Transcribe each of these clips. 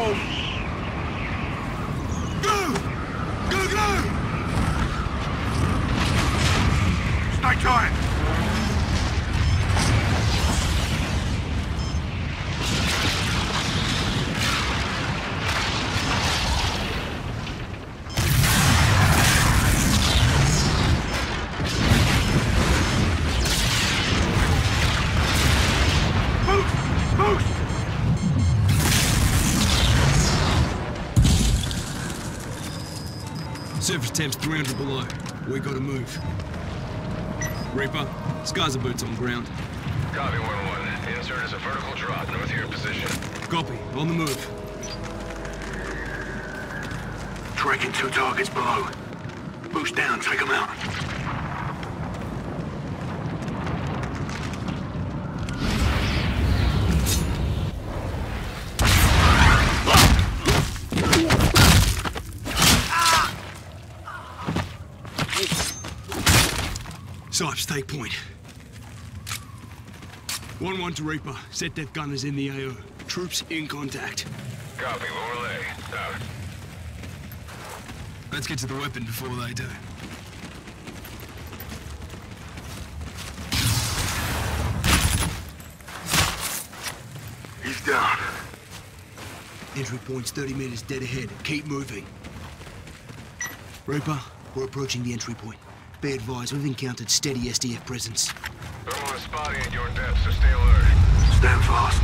Wolf. Surface temp's 300 below. We gotta move. Reaper, skies are boots on ground. Copy 1-1. The insert is a vertical drop north of your position. Copy, on the move. Tracking two targets below. Boost down, take them out. Take point. 1-1 to Reaper. Set death gunners in the AO. Troops in contact. Copy. Lower lay. Out. Let's get to the weapon before they do. He's down. Entry point's 30 meters dead ahead. Keep moving. Reaper, we're approaching the entry point. Be advised, we've encountered steady SDF presence. Thermal is spotting at your depth, so stay alert. Stand fast.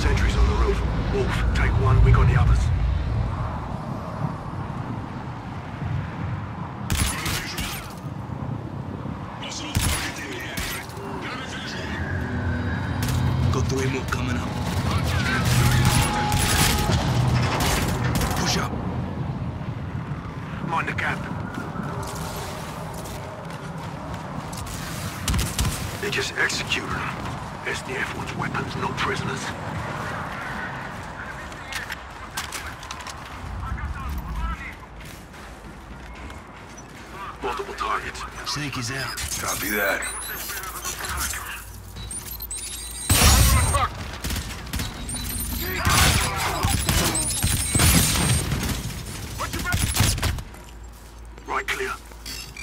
Sentries on the roof. Wolf, take one, we got the others. Got three more coming up. Up. Mind the gap. They just executed them. SDF wants weapons, no prisoners. Multiple targets. Snake is out. Copy that.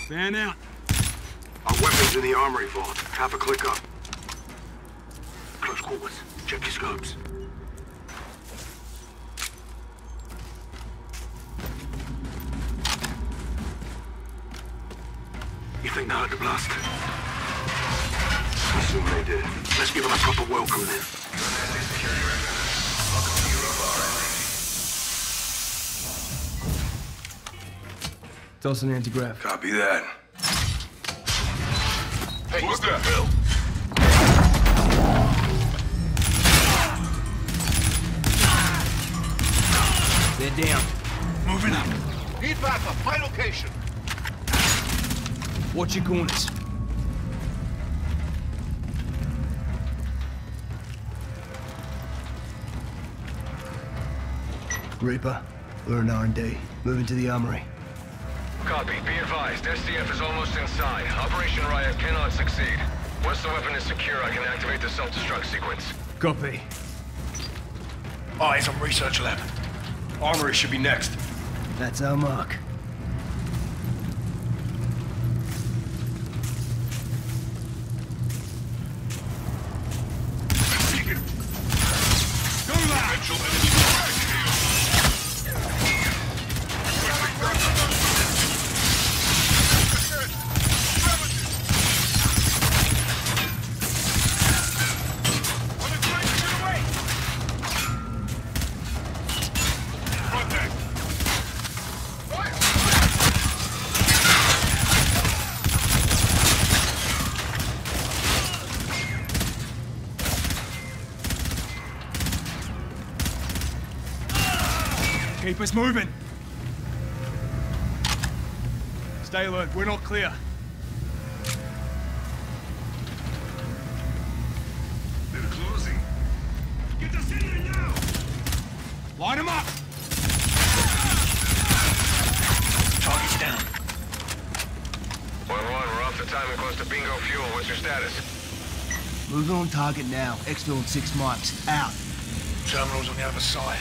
Fan out. Our weapons in the armory vault. Half a click up. Close quarters. Check your scopes. You think they heard the blast? I assume they did. Let's give them a proper welcome then. Toss an anti-grav. Copy that. Hey, what's that, Bill? They're down. Moving up. Need backup. My location. Watch your corners. Reaper, we're an R&D. Moving to the armory. Copy. Be advised. SDF is almost inside. Operation Riot cannot succeed. Once the weapon is secure, I can activate the self-destruct sequence. Copy. Eyes on research lab. Armory should be next. That's our mark. Keep us moving. Stay alert. We're not clear. They're closing. Get us in here now! Line them up! Target's down. 1-1, we're off the time and close to bingo fuel. What's your status? Moving on target now. Exfil in six mics. Out. Terminal's on the other side.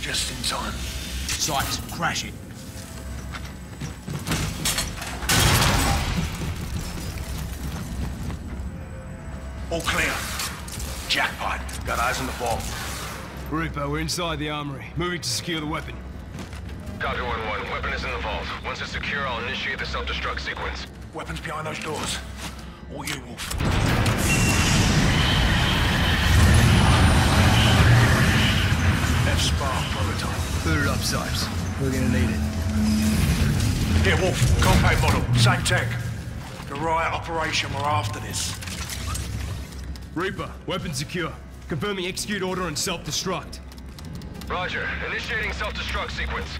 Just in time. Sights. Crash it. All clear. Jackpot. Got eyes on the ball. Reaper, we're inside the armory. Moving to secure the weapon. Copy 1-1. Weapon is in the vault. Once it's secure, I'll initiate the self-destruct sequence. Weapons behind those doors. All you, Wolf. F-Spark prototype. Boot it up, Sipes. We're gonna need it. Here, Wolf. Compact model. Same tech. The riot operation. We're after this. Reaper, weapon secure. Confirming execute order and self-destruct. Roger. Initiating self-destruct sequence.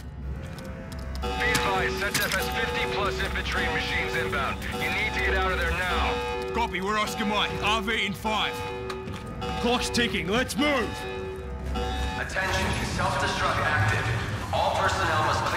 Be advised, SDF has 50 plus infantry and machines inbound. You need to get out of there now. Copy, we're Oscar Mike. RV in five. Clock's ticking, let's move! Attention, self-destruct active. All personnel must